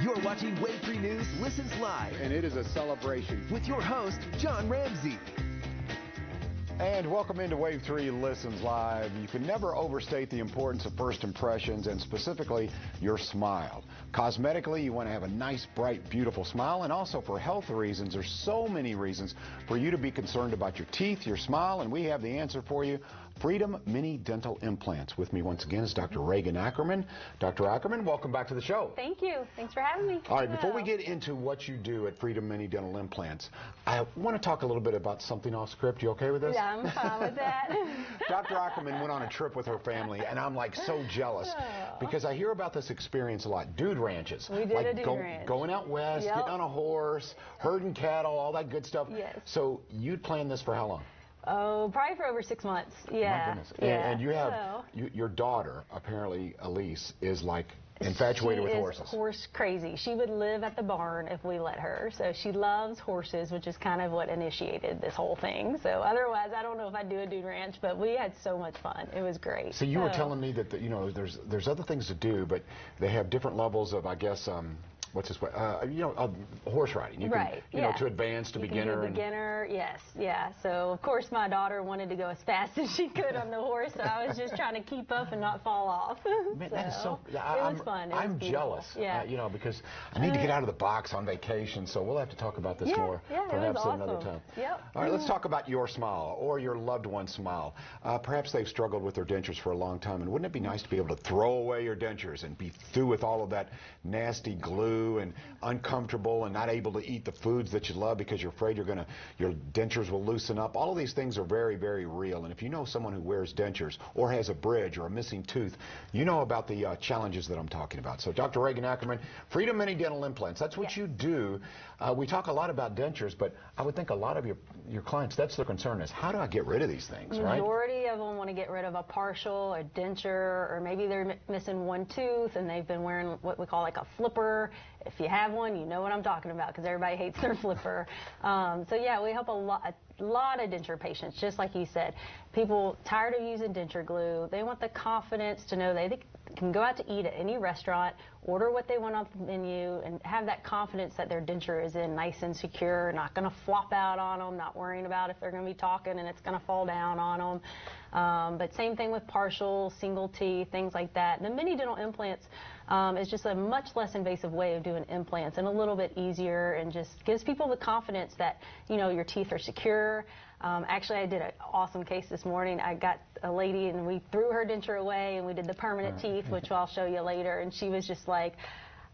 You're watching Wave 3 News Listens Live. And it is a celebration. With your host, John Ramsey. And welcome into Wave 3 Listens Live. You can never overstate the importance of first impressions and specifically your smile. Cosmetically, you want to have a nice, bright, beautiful smile. And also for health reasons, there's so many reasons for you to be concerned about your teeth, your smile, and we have the answer for you. Freedom Mini Dental Implants. With me once again is Dr. Regan Ackerman. Dr. Ackerman, welcome back to the show. Thank you. Thanks for having me. All right, before we get into what you do at Freedom Mini Dental Implants, I want to talk a little bit about something off script. You okay with this? Yeah, I'm fine with that. Dr. Ackerman went on a trip with her family, and I'm like so jealous because I hear about this experience a lot. Dude ranches. We did like a dude go, ranch. Going out west, Yep. getting on a horse, herding cattle, all that good stuff. Yes. So you'd planned this for how long? Oh, probably for over six months. Yeah. goodness. And, yeah. and you have So, you, your daughter, apparently Elise, is like infatuated she with horses. Horse crazy. She would live at the barn if we let her. So she loves horses, which is kind of what initiated this whole thing. So otherwise, I don't know if I'd do a dude ranch, but we had so much fun. It was great. So you were telling me that the, you know there's there's other things to do, but they have different levels of I guess um, what's this way uh, you know uh, horse riding. You Right. Can, you yeah. know to advance to You beginner. and- beginner, yes, yeah. So of course my daughter wanted to go as fast as she could on the horse, so I was just trying to keep up and not fall off. Man, that is so. it I, was I'm, fun. It I'm was jealous. Yeah. uh, you know, because I need to get out of the box on vacation, so we'll have to talk about this Yeah, more yeah, perhaps at another time. Yep. All right, let's talk about your smile or your loved one's smile. Uh, perhaps they've struggled with their dentures for a long time, and wouldn't it be nice to be able to throw away your dentures and be through with all of that nasty glue and uncomfortable and not able to eat the foods that you love because you're afraid you're gonna your dentures will loosen up. All of these things are very, very real. And if you know someone who wears dentures or has a bridge or a missing tooth, you know about the uh, challenges that I'm talking about. So, Dr. Regan Ackerman, Freedom Mini Dental Implants. That's what you do. Uh, we talk a lot about dentures, but I would think a lot of your your clients that's their concern is how do I get rid of these things, right? Majority of them want to get rid of a partial, a denture, or maybe they're missing one tooth and they've been wearing what we call like a flipper. If you have one, you know what I'm talking about because everybody hates their flipper. Um, so yeah, we help a lot, a lot of denture patients, just like you said. People tired of using denture glue. They want the confidence to know they can go out to eat at any restaurant, order what they want off the menu, and have that confidence that their denture is in nice and secure, not going to flop out on them, not worrying about if they're going to be talking and it's going to fall down on them. Um, but same thing with partial, single teeth, things like that. The mini dental implants um, is just a much less invasive way of doing implants and a little bit easier and just gives people the confidence that, you know, your teeth are secure. Um, actually, I did an awesome case this morning. I got a lady and we threw her denture away and we did the permanent teeth, which I'll show you later. And she was just like,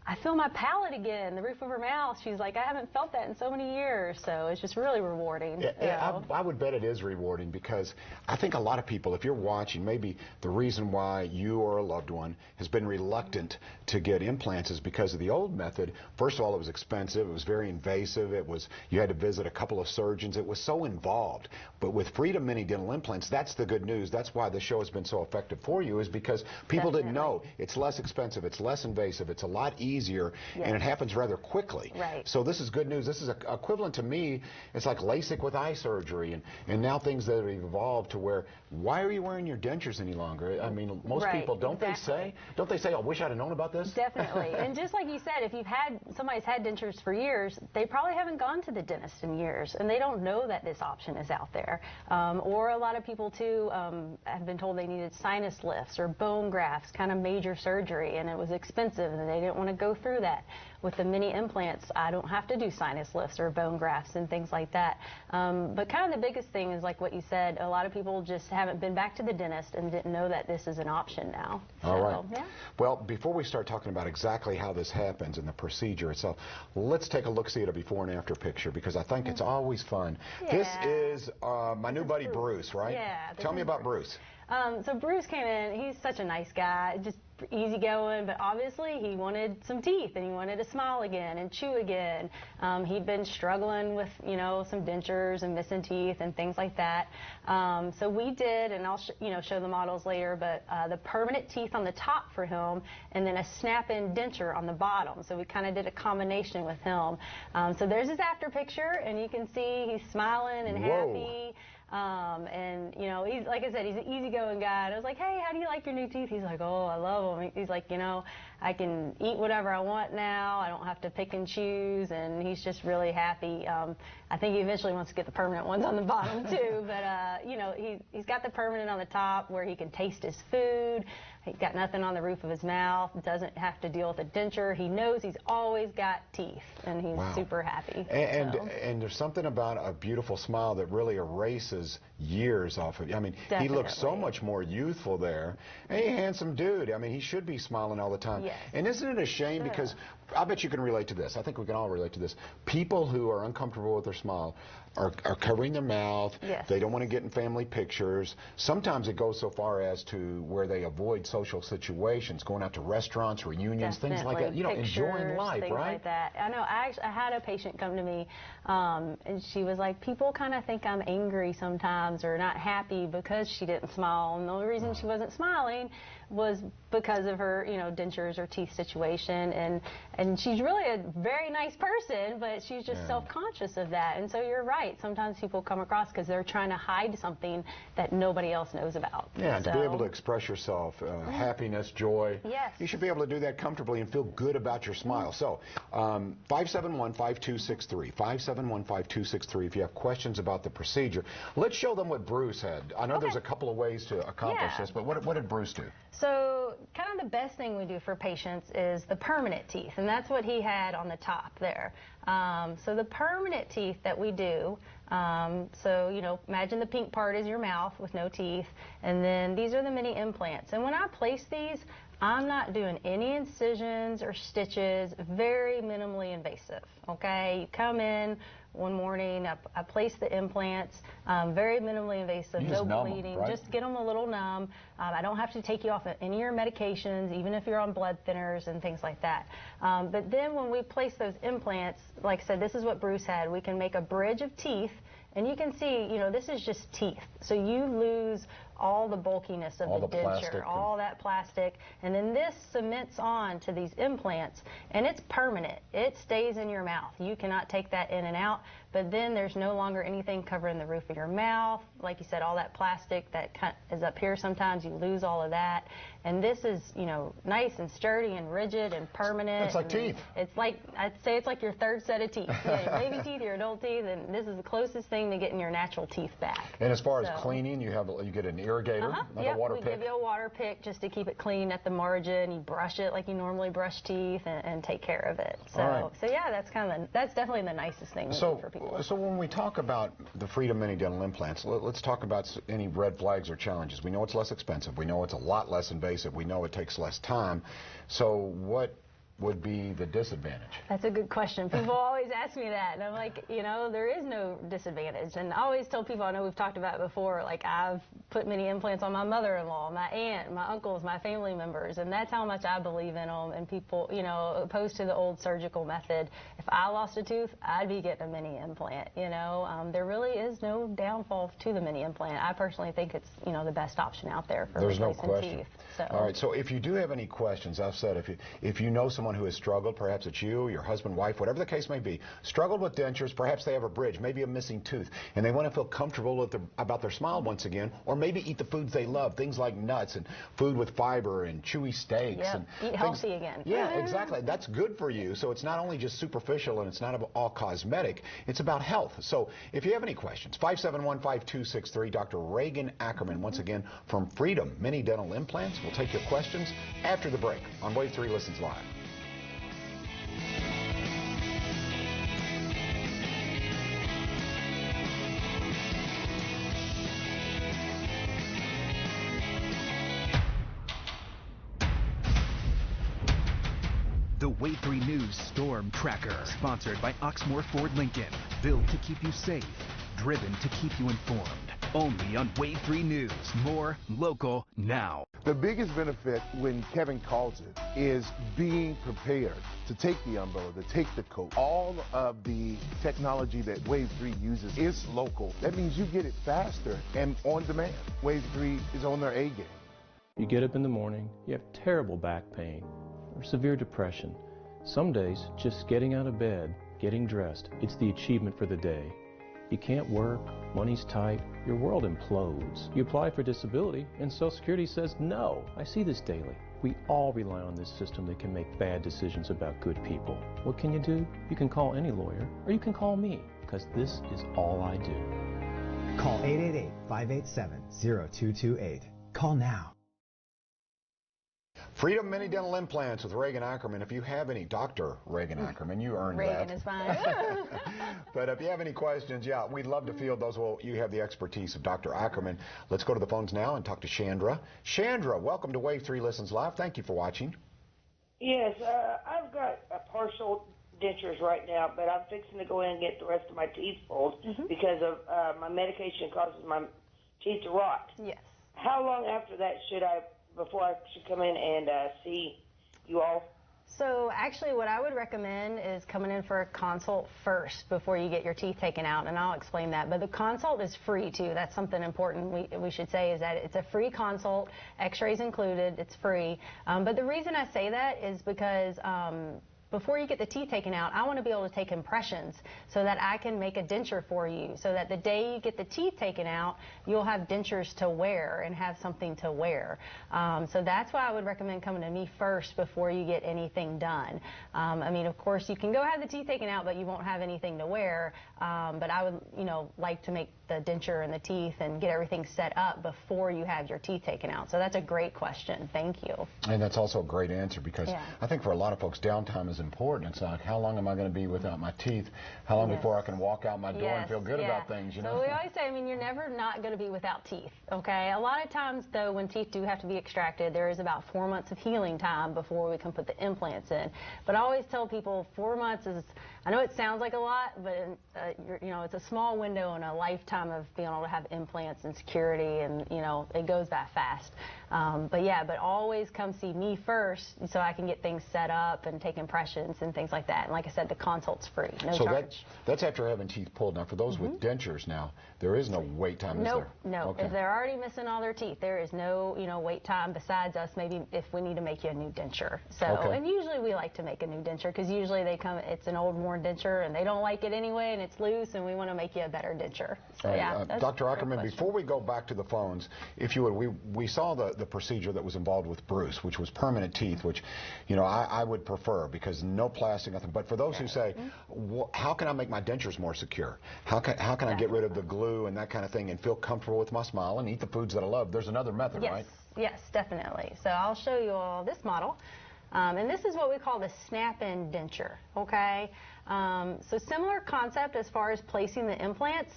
I feel my palate again, the roof of her mouth. She's like, I haven't felt that in so many years. So it's just really rewarding. Yeah, you yeah, know. I, I would bet it is rewarding because I think a lot of people, if you're watching, maybe the reason why you or a loved one has been reluctant to get implants is because of the old method. First of all, it was expensive. It was very invasive. It was you had to visit a couple of surgeons. It was so involved. But with Freedom Mini Dental Implants, that's the good news. That's why the show has been so effective for you is because people didn't know it's less expensive, it's less invasive, it's a lot easier, and it happens rather quickly. Right. So this is good news. This is a, equivalent to me. It's like LASIK with eye surgery, and, and now things that have evolved to where why are you wearing your dentures any longer? I mean, most Right, people don't exactly. they say don't they say I wish I'd have known about this? Definitely. and just like you said, if you've had somebody's had dentures for years, they probably haven't gone to the dentist in years, and they don't know that this option is out there. Um, or a lot of people too um, have been told they needed sinus lifts or bone grafts, kind of major surgery, and it was expensive, and they didn't want to go through that. With the mini implants, I don't have to do sinus lifts or bone grafts and things like that. Um, but kind of the biggest thing is like what you said. A lot of people just haven't been back to the dentist and didn't know that this is an option now. All So, right. Yeah. Well, before we start talking about exactly how this happens and the procedure itself, let's take a look see at a before and after picture because I think it's always fun. This is uh, my new buddy Bruce, right? Yeah, Tell me about Bruce. Um, so Bruce came in. He's such a nice guy, just easygoing, but obviously he wanted some teeth and he wanted to smile again and chew again. Um, he'd been struggling with, you know, some dentures and missing teeth and things like that. Um, so we did, and I'll, sh- you know, show the models later, but uh, the permanent teeth on the top for him and then a snap-in denture on the bottom. So we kind of did a combination with him. Um, so there's his after picture, and you can see he's smiling and Whoa. happy. Um, and you know, he's like I said, he's an easygoing guy. And I was like, hey, how do you like your new teeth? He's like, oh, I love them. He's like, you know, I can eat whatever I want now. I don't have to pick and choose, and he's just really happy. Um, I think he eventually wants to get the permanent ones on the bottom too, but uh, you know, he he's got the permanent on the top where he can taste his food. He's got nothing on the roof of his mouth. Doesn't have to deal with a denture. He knows he's always got teeth, and he's Wow. super happy. And, so. and and there's something about a beautiful smile that really erases years off of you. I mean, he looks so much more youthful there. Hey, handsome dude. I mean, he should be smiling all the time. Yes. And isn't it a shame Yeah. because I bet you can relate to this. I think we can all relate to this. People who are uncomfortable with their smile are, are covering their mouth. Yes. They don't want to get in family pictures. Sometimes it goes so far as to where they avoid social situations, going out to restaurants, reunions, things like that. You know, enjoying Pictures, life, things right? like that. I know. I actually I had a patient come to me, um, and she was like, "People kind of think I'm angry sometimes or not happy because she didn't smile, and the only reason she wasn't smiling was because of her, you know, dentures or teeth situation, and and she's really a very nice person, but she's just Yeah. self-conscious of that. And so you're right. Sometimes people come across because they're trying to hide something that nobody else knows about. Yeah, and to be able to express yourself, uh, happiness, joy. Yes. You should be able to do that comfortably and feel good about your smile. So, um, 571-5263, 571-5263 if you have questions about the procedure. Let's show them what Bruce had. I know Okay. there's a couple of ways to accomplish Yeah. this, but what, what did Bruce do? So, kind of the best thing we do for patients is the permanent teeth, and that's what he had on the top there. Um, so, the permanent teeth that we do, um, so you know, imagine the pink part is your mouth with no teeth, and then these are the mini implants. And when I place these, I'm not doing any incisions or stitches, very minimally invasive. Okay, you come in one morning, I, I place the implants, um, very minimally invasive, no just numb 'em, bleeding, right? just get them a little numb. Um, I don't have to take you off of any of your medications, even if you're on blood thinners and things like that. Um, but then when we place those implants, like I said, this is what Bruce had. We can make a bridge of teeth, and you can see, you know, this is just teeth. So you lose all the bulkiness of All the, the denture, all that plastic, and then this cements on to these implants, and it's permanent. It stays in your mouth. You cannot take that in and out. But then there's no longer anything covering the roof of your mouth. Like you said, all that plastic that is up here. Sometimes you lose all of that, and this is, you know, nice and sturdy and rigid and permanent. It's like teeth. It's like I'd say it's like your third set of teeth. Yeah, your baby teeth, your adult teeth, and this is the closest thing to getting your natural teeth back. And as far as cleaning, you have you get an irrigator, Uh-huh. not Yep, a water we pick. give you a water pick just to keep it clean at the margin. You brush it like you normally brush teeth and, and take care of it. So, right. so yeah, that's kind of the, that's definitely the nicest thing So, for people. so when we talk about the Freedom Mini Dental Implants, let, us talk about any red flags or challenges. We know it's less expensive. We know it's a lot less invasive. We know it takes less time. So, what would be the disadvantage? That's a good question. People always ask me that, and I'm like, you know, there is no disadvantage. And I always tell people, I know we've talked about it before, like I've put many implants on my mother-in-law, my aunt, my uncles, my family members, and that's how much I believe in them. And people, you know, opposed to the old surgical method, if I lost a tooth, I'd be getting a mini implant. You know, um, there really is no downfall to the mini implant. I personally think it's, you know, the best option out there for There's no replacing question. teeth. So. All right. So, if you do have any questions, I've said if you if you know someone who has struggled, perhaps it's you, your husband, wife, whatever the case may be, struggled with dentures, perhaps they have a bridge, maybe a missing tooth, and they want to feel comfortable with their, about their smile once again, or maybe eat the foods they love, things like nuts and food with fiber and chewy steaks. Yep, and eat things- healthy again. Yeah, exactly. That's good for you. So it's not only just superficial and it's not all cosmetic. It's about health. So if you have any questions, 571-5263, Dr. Regan Ackerman, once again from Freedom Mini Dental Implants. We'll take your questions after the break on Wave 3 Listens Live. Tracker, sponsored by Oxmoor Ford Lincoln. Built to keep you safe, driven to keep you informed. Only on Wave 3 News. More local now. The biggest benefit when Kevin calls it is being prepared to take the umbrella, to take the coat. All of the technology that Wave 3 uses is local. That means you get it faster and on demand. Wave 3 is on their A game. You get up in the morning, you have terrible back pain or severe depression. Some days, just getting out of bed, getting dressed, it's the achievement for the day. You can't work, money's tight, your world implodes. You apply for disability, and Social Security says no. I see this daily. We all rely on this system that can make bad decisions about good people. What can you do? You can call any lawyer, or you can call me, because this is all I do. Call 888-587-0228. Call now. Freedom Mini Dental Implants with Regan Ackerman. If you have any, Dr. Regan Ackerman, you earned Regan that. is fine. but if you have any questions, yeah, we'd love to field those. Well, you have the expertise of Dr. Ackerman. Let's go to the phones now and talk to Chandra. Chandra, welcome to Wave 3 Listens Live. Thank you for watching. Yes, uh, I've got a partial dentures right now, but I'm fixing to go in and get the rest of my teeth pulled because of uh, my medication causes my teeth to rot. yes. How long after that should I, before I should come in and uh, see you all? So actually what I would recommend is coming in for a consult first before you get your teeth taken out and I'll explain that. But the consult is free too. That's something important we, we should say is that it's a free consult, x-rays included, it's free. Um, but the reason I say that is because um, before you get the teeth taken out, I want to be able to take impressions so that I can make a denture for you. So that the day you get the teeth taken out, you'll have dentures to wear and have something to wear. Um, so that's why I would recommend coming to me first before you get anything done. Um, I mean, of course, you can go have the teeth taken out, but you won't have anything to wear. Um, but I would, you know, like to make the denture and the teeth and get everything set up before you have your teeth taken out. So that's a great question. Thank you. And that's also a great answer because Yeah. I think for a lot of folks, downtime is important. It's like, how long am I going to be without my teeth? How long Yes. before I can walk out my door and feel good yeah. about things, you so know? we always say, I mean, you're never not going to be without teeth, okay? A lot of times, though, when teeth do have to be extracted, there is about four months of healing time before we can put the implants in. But I always tell people four months is, I know it sounds like a lot, but, uh, you're, you know, it's a small window in a lifetime of being able to have implants and security, and, you know, it goes that fast. Um, but yeah, but always come see me first so I can get things set up and take impressions and things like that. And like I said, the consult's free, no so charge. that, that's after having teeth pulled. Now, for those with mm-hmm. dentures now, there is no wait time, is Mm-hmm. Nope, there? no. Okay. If they're already missing all their teeth, there is no, you know, wait time besides us. Maybe if we need to make you a new denture. So, Okay. and usually we like to make a new denture because usually they come, it's an old worn denture and they don't like it anyway, and it's loose, and we want to make you a better denture. So right, yeah, uh, Dr. Ackerman, before we go back to the phones, if you would, we, we saw the, the procedure that was involved with Bruce, which was permanent teeth, which, you know, I, I would prefer because no plastic, nothing. But for those who say, Mm-hmm. How can I make my dentures more secure? How can, how can I get rid of the glue and that kind of thing and feel comfortable with my smile and eat the foods that I love? There's another method, Yes, right? yes, definitely. So I'll show you all this model. Um, and this is what we call the snap-in denture, okay? Um, so similar concept as far as placing the implants.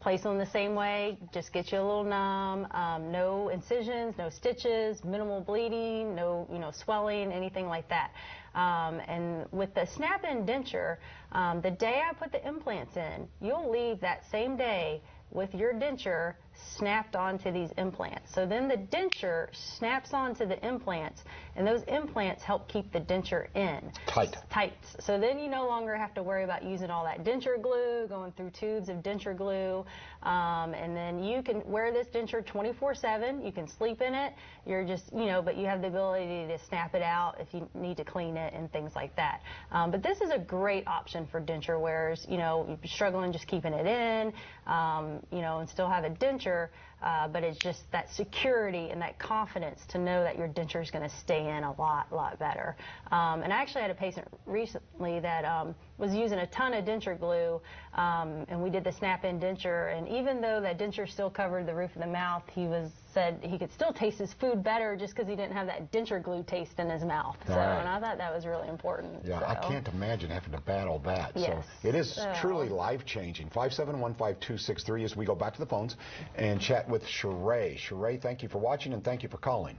Place them the same way, just get you a little numb, um, no incisions, no stitches, minimal bleeding, no you know swelling, anything like that. Um, and with the snap-in denture, um, the day I put the implants in, you'll leave that same day with your denture snapped onto these implants. So then the denture snaps onto the implants, and those implants help keep the denture in. Tight. Tight. So then you no longer have to worry about using all that denture glue, going through tubes of denture glue, um, and then you can wear this denture 24/7. You can sleep in it. You're just, you know, but you have the ability to snap it out if you need to clean it and things like that. Um, but this is a great option for denture wearers. You know, you're struggling just keeping it in, um, you know, and still have a denture. Uh, but it's just that security and that confidence to know that your denture is going to stay in a lot, lot better. Um, and I actually had a patient recently that um, was using a ton of denture glue, um, and we did the snap-in denture. And even though that denture still covered the roof of the mouth, he was said he could still taste his food better just because he didn't have that denture glue taste in his mouth. So, Right. and I thought that was really important. Yeah, I can't imagine having to battle that. Yes. So it is So- truly life changing. 5715263 as we go back to the phones and chat with Sheree. Sheree, thank you for watching and thank you for calling.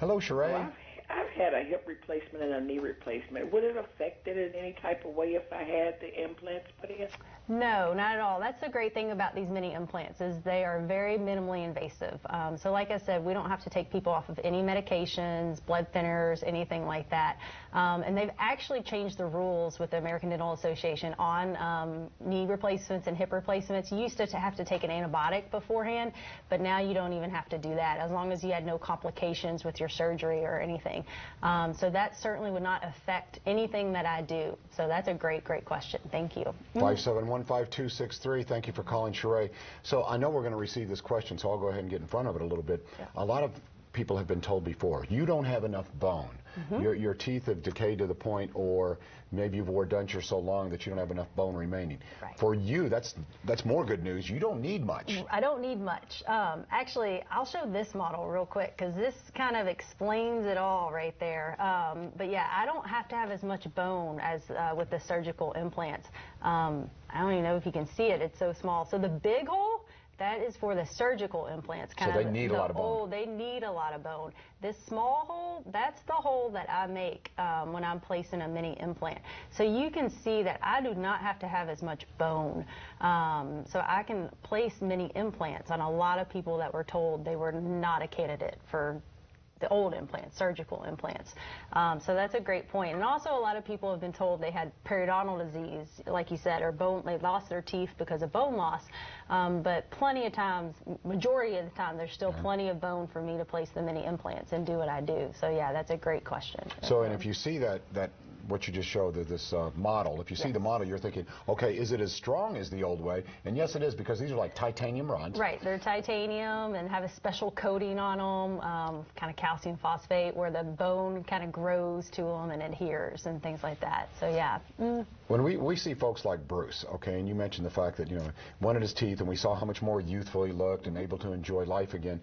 Hello, Sheree. Well, I've, I've had a hip replacement and a knee replacement. Would it affect it in any type of way if I had the implants put in? No, not at all. That's the great thing about these mini implants is they are very minimally invasive. Um, so like I said, we don't have to take people off of any medications, blood thinners, anything like that. Um, and they've actually changed the rules with the American Dental Association on um, knee replacements and hip replacements. You used to have to take an antibiotic beforehand, but now you don't even have to do that as long as you had no complications with your surgery or anything. Um, so that certainly would not affect anything that I do. So that's a great, great question. Thank you. 5715263. Thank you for calling, Sheree. So I know we're going to receive this question, so I'll go ahead and get in front of it a little bit. A lot of people have been told before. You don't have enough bone. Mm-hmm. Your, your teeth have decayed to the point, or maybe you've wore dentures so long that you don't have enough bone remaining. Right. For you, that's that's more good news. You don't need much. I don't need much. Um, actually, I'll show this model real quick because this kind of explains it all right there. Um, but yeah, I don't have to have as much bone as uh, with the surgical implants. Um, I don't even know if you can see it. It's so small. So the big hole. That is for the surgical implants. Kind they of need a the lot of bone. old- they need a lot of bone. This small hole, that's the hole that I make um, when I'm placing a mini implant. So you can see that I do not have to have as much bone. Um, so I can place mini implants on a lot of people that were told they were not a candidate for the old implants, surgical implants. Um, so that's a great point. And also, a lot of people have been told they had periodontal disease, like you said, or bone. They lost their teeth because of bone loss. Um, but plenty of times, majority of the time, there's still plenty of bone for me to place the mini implants and do what I do. So yeah, that's a great question. So, and if you see that that what you just showed, this uh, model, if you see the model, you're thinking, okay, is it as strong as the old way? And yes, it is because these are like titanium rods. Right, they're titanium and have a special coating on them, um, kind of calcium phosphate, where the bone kind of grows to them and adheres and things like that. So yeah, mm, When we, we see folks like Bruce, okay, and you mentioned the fact that, you know, wanted his teeth and we saw how much more youthful he looked and able to enjoy life again.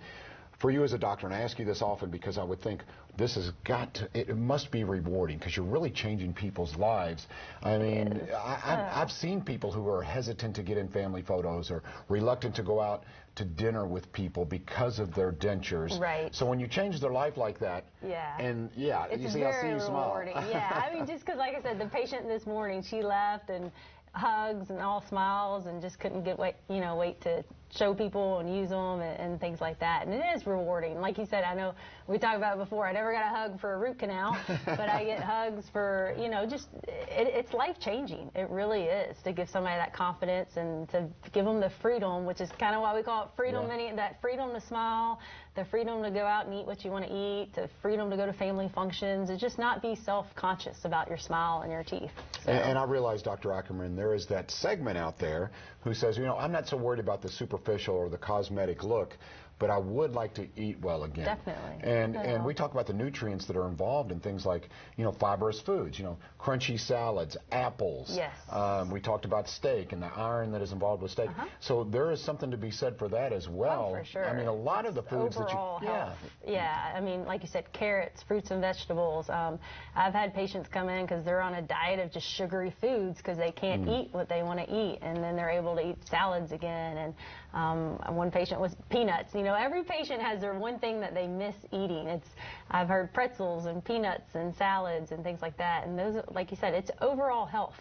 For you as a doctor, and I ask you this often because I would think this has got to, it must be rewarding because you're really changing people's lives. I mean, I, I've, I've seen people who are hesitant to get in family photos or reluctant to go out to dinner with people because of their dentures. Right. So when you change their life like that, Yeah. and yeah, It's you see, I see you smile. rewarding. yeah, I mean, just because, like I said, the patient this morning, she left and hugs and all smiles and just couldn't get wait, you know, wait to show people and use them and, and things like that. And it is rewarding. Like you said, I know we talked about it before. I never got a hug for a root canal, but I get hugs for, you know, just it, it's life changing. It really is to give somebody that confidence and to give them the freedom, which is kind of why we call it freedom. Yeah. Many that freedom to smile, the freedom to go out and eat what you want to eat, the freedom to go to family functions, and just not be self-conscious about your smile and your teeth. So, And, and I realize, Dr. Ackerman, there is that segment out there who says, you know, I'm not so worried about the superficial or the cosmetic look, but I would like to eat well again. Definitely. And Yeah. and we talk about the nutrients that are involved in things like, you know, fibrous foods, you know, crunchy salads, apples. Yes. Um, we talked about steak and the iron that is involved with steak. So there is something to be said for that as well. Oh, for sure. I mean, a lot of the foods that you, yeah. health. Yeah, I mean, like you said, carrots, fruits and vegetables. Um, I've had patients come in because they're on a diet of just sugary foods because they can't Mm. eat what they want to eat, and then they're able to eat salads again. And um, one patient was peanuts. You know, every patient has their one thing that they miss eating. It's I've heard pretzels and peanuts and salads and things like that. And those, like you said, it's overall health.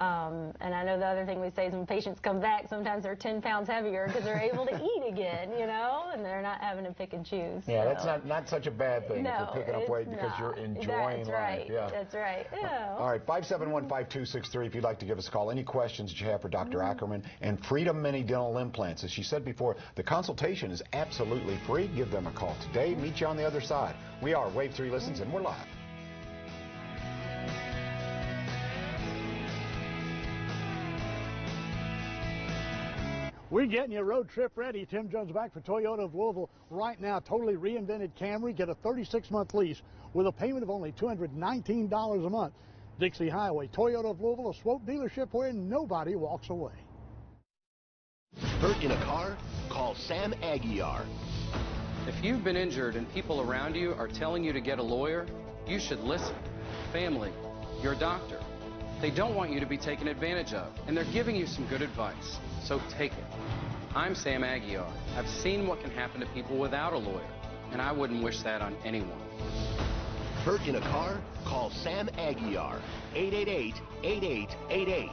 Um, and I know the other thing we say is when patients come back, sometimes they're 10 pounds heavier because they're able to eat again, you know, and they're not having to pick and choose. Yeah, that's not, not such a bad thing no, if you're picking up weight because not. you're enjoying That's life. right. Yeah. That's right. Yeah. All right, 571-5263 if you'd like to give us a call. Any questions that you have for Dr. Mm-hmm. Ackerman and Freedom Mini Dental Implants. As she said before, the consultation is absolutely free. Give them a call today. Meet you on the other side. We are Wave 3 Listens and we're live. We're getting you road trip ready. Tim Jones back for Toyota of Louisville right now. Totally reinvented Camry. Get a 36-month lease with a payment of only $219 a month. Dixie Highway, Toyota of Louisville, a Swope dealership where nobody walks away. Hurt in a car? Call Sam Aguiar. If you've been injured and people around you are telling you to get a lawyer, you should listen. Family, your doctor. They don't want you to be taken advantage of, and they're giving you some good advice. So take it. I'm Sam Aguiar. I've seen what can happen to people without a lawyer, and I wouldn't wish that on anyone. Hurt in a car? Call Sam Aguiar. 888-8888.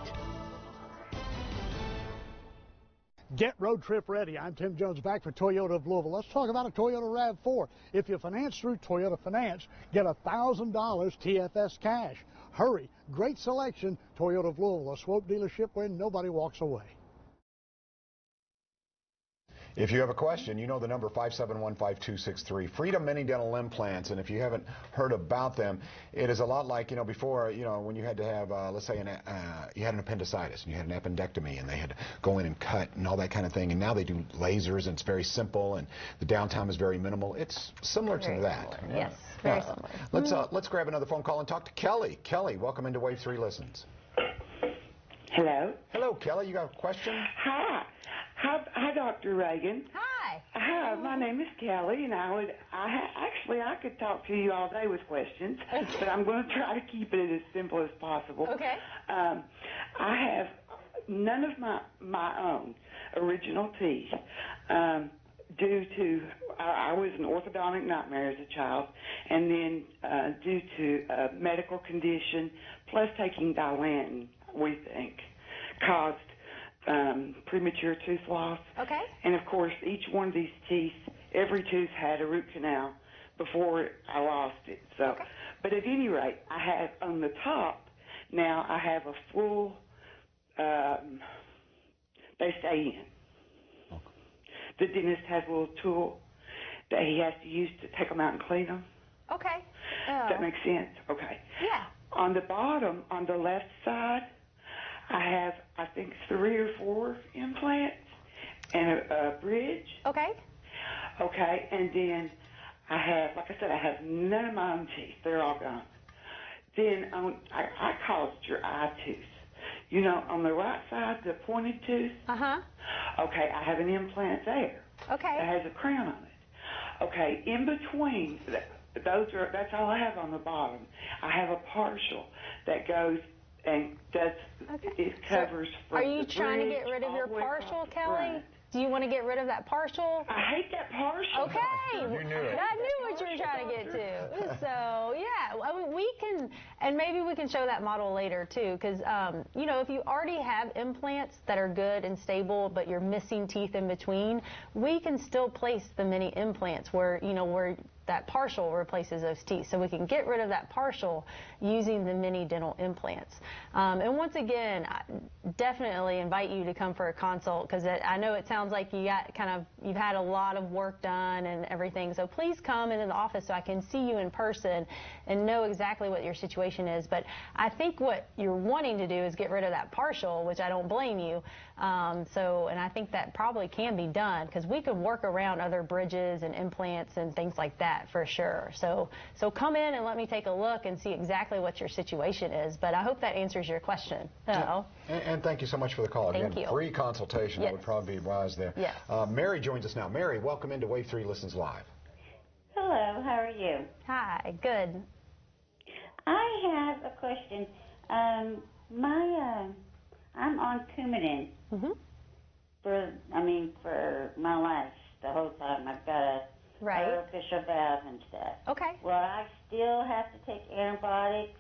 Get road trip ready. I'm Tim Jones back for Toyota of Louisville. Let's talk about a Toyota RAV4. If you finance through Toyota Finance, get $1,000 TFS cash. Hurry. Great selection. Toyota of Louisville, a Swope dealership where nobody walks away. If you have a question, you know the number 571-5263. Freedom Mini Dental Implants, and if you haven't heard about them, it is a lot like, you know, before, you know, when you had to have, uh, let's say, an, uh, you had an appendicitis and you had an appendectomy and they had to go in and cut and all that kind of thing, and now they do lasers and it's very simple and the downtime is very minimal. It's similar Very to that. similar, yes, very similar. Let's, uh, let's grab another phone call and talk to Kelly. Kelly, welcome into Wave 3 Listens. Hello. Hello, Kelly. You got a question? Hi. Hi, hi, Dr. Regan. Hi. Hi, my name is Kelly, and I would, I ha- actually, I could talk to you all day with questions, but I'm going to try to keep it as simple as possible. Okay. Um, I have none of my my own original teeth. Um, due to I, I was an orthodontic nightmare as a child, and then uh, due to a medical condition, plus taking Dilantin, we think, caused um, premature tooth loss. Okay. And of course, each one of these teeth, every tooth had a root canal before I lost it. So, but at any rate, I have on the top now. I have a full. Um, they stay in. Okay. The dentist has a little tool that he has to use to take them out and clean them. Okay. Does that makes sense? Okay. Yeah. On the bottom, on the left side, I have, I think, three or four implants and a, a bridge. Okay. Okay, and then I have, like I said, I have none of my own teeth. They're all gone. Then on, I, I caused your eye tooth. You know, on the right side, the pointed tooth. Uh huh. Okay, I have an implant there. Okay. That has a crown on it. Okay, in between, th- those are that's all I have on the bottom. I have a partial that goes and does it covers. Are you the trying to get rid of your the way across partial, Kelly? front. Do you want to get rid of that partial? I hate that partial. Okay. You knew it. I knew what you were trying to get to. So yeah, we can, and maybe we can show that model later too, because um, you know if you already have implants that are good and stable, but you're missing teeth in between, we can still place the mini implants where you know where that partial replaces those teeth. So we can get rid of that partial using the mini dental implants. Um, and once again, I definitely invite you to come for a consult because I know it sounds like you got kind of, you've had a lot of work done and everything. So please come into the office so I can see you in person and know exactly what your situation is. But I think what you're wanting to do is get rid of that partial, which I don't blame you. Um, so, and I think that probably can be done because we can work around other bridges and implants and things like that for sure. So, so come in and let me take a look and see exactly what your situation is. But I hope that answers your question. So, And, and thank you so much for the call. Thank Again, you. free consultation. That would probably be wise there. Yes. Uh, Mary joins us now. Mary, welcome into Wave 3 Listens Live. Hello, how are you? Hi, good. I have a question. Um, my, uh, I'm on Coumadin Mm-hmm. for, I mean, for my life, the whole time. I've got a Right. artificial valve and stuff. Okay. Well, I still have to take antibiotics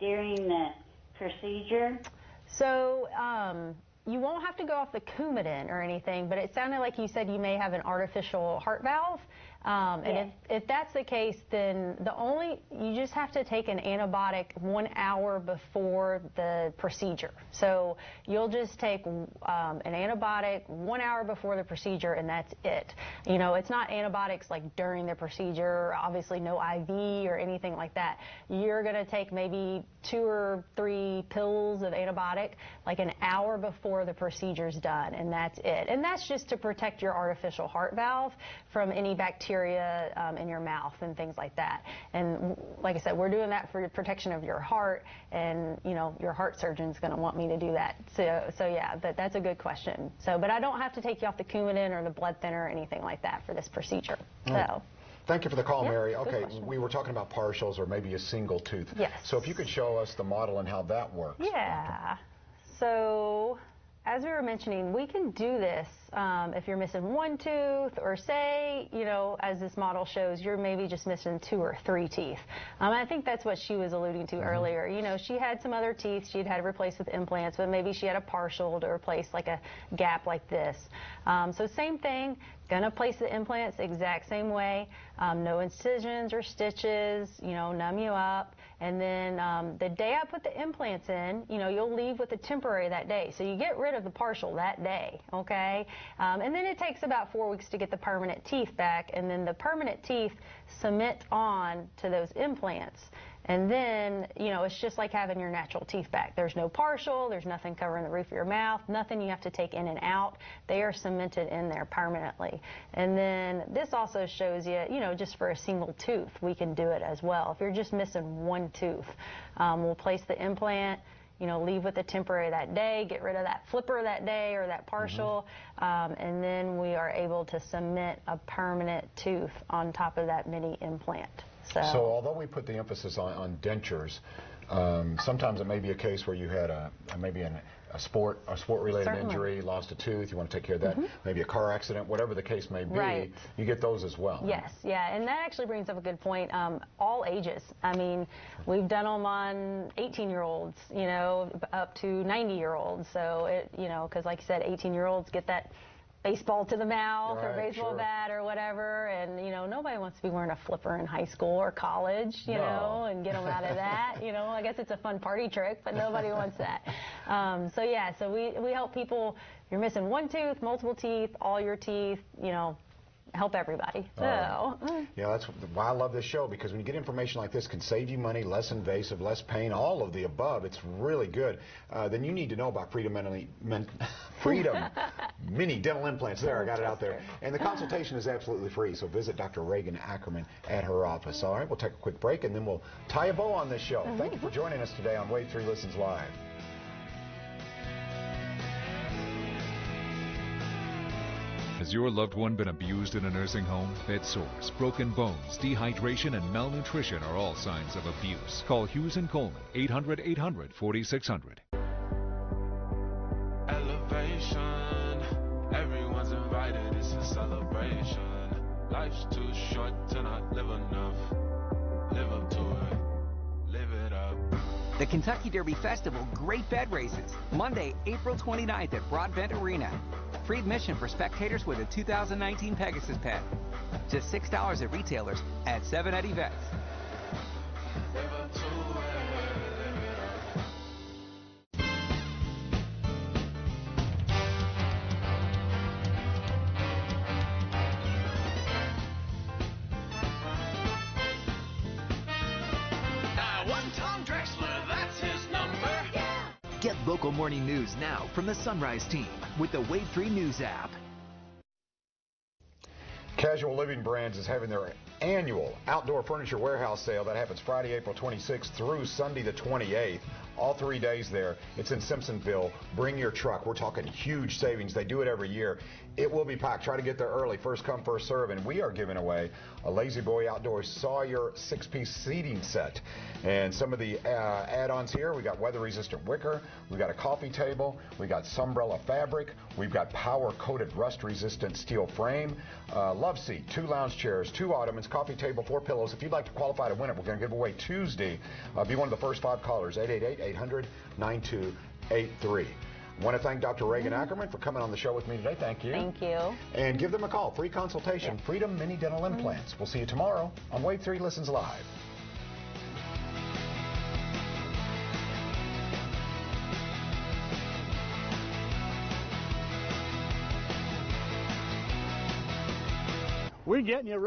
during the procedure? So, um, you won't have to go off the Coumadin or anything, but it sounded like you said you may have an artificial heart valve. Um, and Yes. if, if that's the case, then the only, you just have to take an antibiotic one hour before the procedure. So you'll just take um, an antibiotic one hour before the procedure and that's it. You know, it's not antibiotics like during the procedure, obviously no IV or anything like that. You're going to take maybe two or three pills of antibiotic like an hour before the procedure's done and that's it. And that's just to protect your artificial heart valve from any bacteria um, in your mouth and things like that. And like I said, we're doing that for the protection of your heart and you know, your heart surgeon's going to want me to do that. So so yeah, that, that's a good question. So but I don't have to take you off the Coumadin or the blood thinner or anything like that for this procedure. So Thank you for the call, Yeah, Mary. Okay, we were talking about partials or maybe a single tooth. Yes. So if you could show us the model and how that works. Yeah. So, as we were mentioning, we can do this um, if you're missing one tooth, or say, you know, as this model shows, you're maybe just missing two or three teeth. Um, I think that's what she was alluding to earlier. You know, she had some other teeth she'd had replaced with implants, but maybe she had a partial to replace like a gap like this. Um, so, same thing. Gonna place the implants exact same way. Um, no incisions or stitches. You know, numb you up And then um, the day I put the implants in, you know, you'll leave with the temporary that day. So you get rid of the partial that day, okay? Um, and then it takes about four weeks to get the permanent teeth back, and then the permanent teeth cement on to those implants. And then, you know, it's just like having your natural teeth back. There's no partial, there's nothing covering the roof of your mouth, nothing you have to take in and out. They are cemented in there permanently. And then this also shows you, you know, just for a single tooth, we can do it as well. If you're just missing one tooth, um, we'll place the implant, you know, leave with the temporary that day, get rid of that flipper that day or that partial, um, and then we are able to cement a permanent tooth on top of that mini implant. So, So although we put the emphasis on, on dentures, um, sometimes it may be a case where you had a, a maybe an, a sport a sport related Certainly. injury, lost a tooth, you want to take care of that, Mhm. maybe a car accident, whatever the case may be, Right. you get those as well. Yes, yeah, and that actually brings up a good point. Um, all ages. I mean, we've done them on 18-year-olds, you know, up to 90-year-olds. So it, you know, because like you said, 18-year-olds get that baseball to the mouth or baseball sure. bat or whatever, and you know, nobody wants to be wearing a flipper in high school or college, you No. know, and get them out of that. You know, I guess it's a fun party trick, but nobody wants that. Um, so yeah, so we we help people. You're missing one tooth, multiple teeth, all your teeth, you know, help everybody. So. Oh. Yeah, that's why I love this show because when you get information like this, it can save you money, less invasive, less pain, all of the above. It's really good. Uh, then you need to know about Freedom Mini, Freedom Mini Dental Implants. There, I got it out there. And the consultation is absolutely free. So visit Dr. Regan Ackerman at her office. All right, we'll take a quick break and then we'll tie a bow on this show. Thank you for joining us today on Wave Three Listens Live. Has your loved one been abused in a nursing home? Bed sores, broken bones, dehydration, and malnutrition are all signs of abuse. Call Hughes and Coleman, 800 800 4600. Elevation, everyone's invited, it's a celebration. Life's too short to not live enough. Live up to it, live it up. The Kentucky Derby Festival Great Bed Races, Monday, April 29th at Broadbent Arena. Free admission for spectators with a 2019 Pegasus Pin. Just $6 at retailers at 7 at events. Morning news now from the Sunrise team with the Wave 3 News app. Casual Living Brands is having their annual outdoor furniture warehouse sale that happens Friday, April 26th through Sunday the 28th. All three days there. It's in Simpsonville. Bring your truck. We're talking huge savings. They do it every year. It will be packed. Try to get there early. First come, first serve. And we are giving away a La-Z-Boy Outdoor Sawyer six-piece seating set. And some of the uh, add-ons here, we got weather-resistant wicker. We got a coffee table. We got Sunbrella fabric. We've got power-coated rust-resistant steel frame. Uh, love seat, two lounge chairs, two ottomans, coffee table, four pillows. If you'd like to qualify to win it, we're going to give away Tuesday. Uh, be one of the first five callers, 888-800-9283. I want to thank Dr. Regan mm. Ackerman for coming on the show with me today. Thank you. Thank you. And give them a call. Free consultation. Freedom Mini Dental mm. Implants. We'll see you tomorrow on Wave 3 Listens Live. We're getting you.